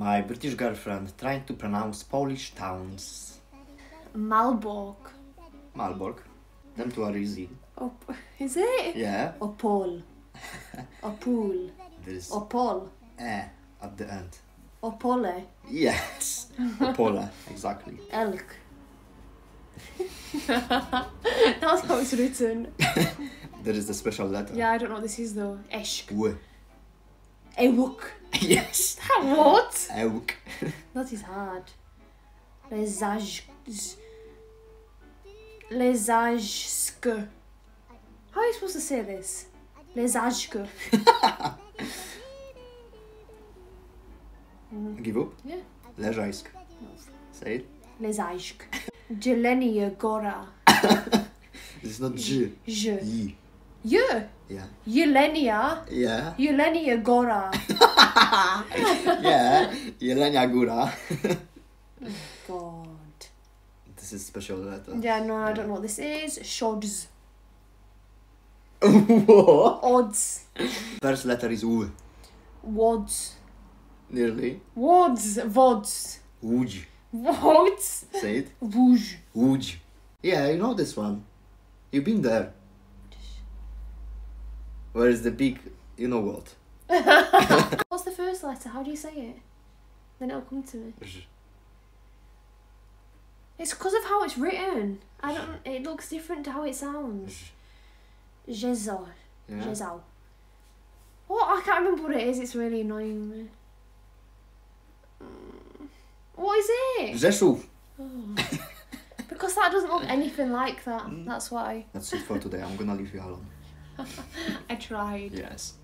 My British girlfriend trying to pronounce Polish towns. Malbork. Malbork. Them two are easy. Op- is it? Yeah. Opol. Opul. There's Opol. eh at the end. Opole. Yes. Opola, exactly. Elk. That's how it's written. There is a special letter. Yeah, I don't know what this is though. Eshk. W. Ewok. yes. What? Euk. That is hard. Lezaj. Lezajsk. How are you supposed to say this? Lezajsk. Give up? Yeah. Leżajsk. Say it. Lezajsk. Jelenia Gora. It's not G. J. Je. Yeah. Jelenia. Yeah. Jelenia Gora. yeah. Jelenia Góra. oh, God. This is special letter. Yeah, no, I don't know what this is. Shods. what? Odds. First letter is U. Wads. Nearly. Wads. Vods. Łódź. Wads. Say it. Wooj. Łódź. Yeah, you know this one. You've been there. Where is the big, you know what? What's the first letter? How do you say it? Then it'll come to me. It's because of how it's written. I don't. It looks different to how it sounds. Ż. Jezal. Yeah. Jezal. What? I can't remember what it is. It's really annoying me. Mm. What is it? Rzeszów. Because that doesn't look anything like that. That's why. That's it for today. I'm gonna leave you alone. I tried. Yes.